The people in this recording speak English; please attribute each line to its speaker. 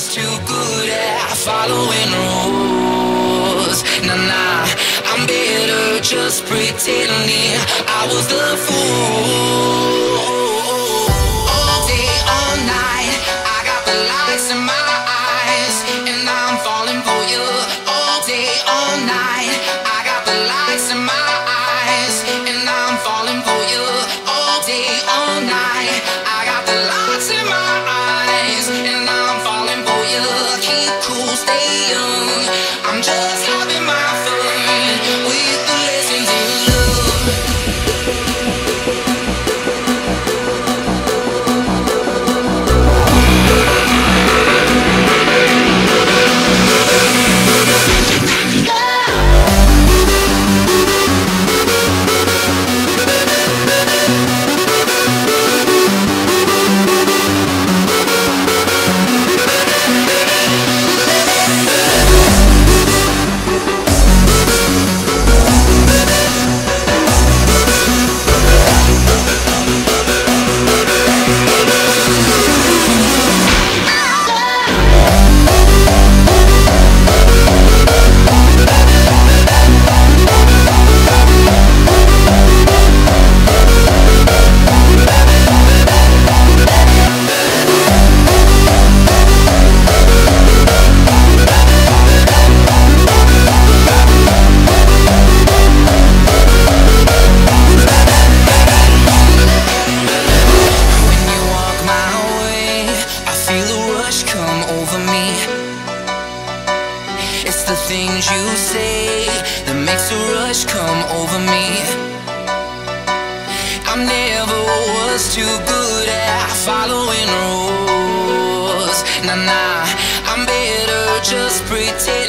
Speaker 1: was too good at following rules. Nah, nah, I'm better just pretending I was the fool. I'm just things you say that makes a rush come over me. I never was too good at following rules. Nah, nah, I'm better just pretending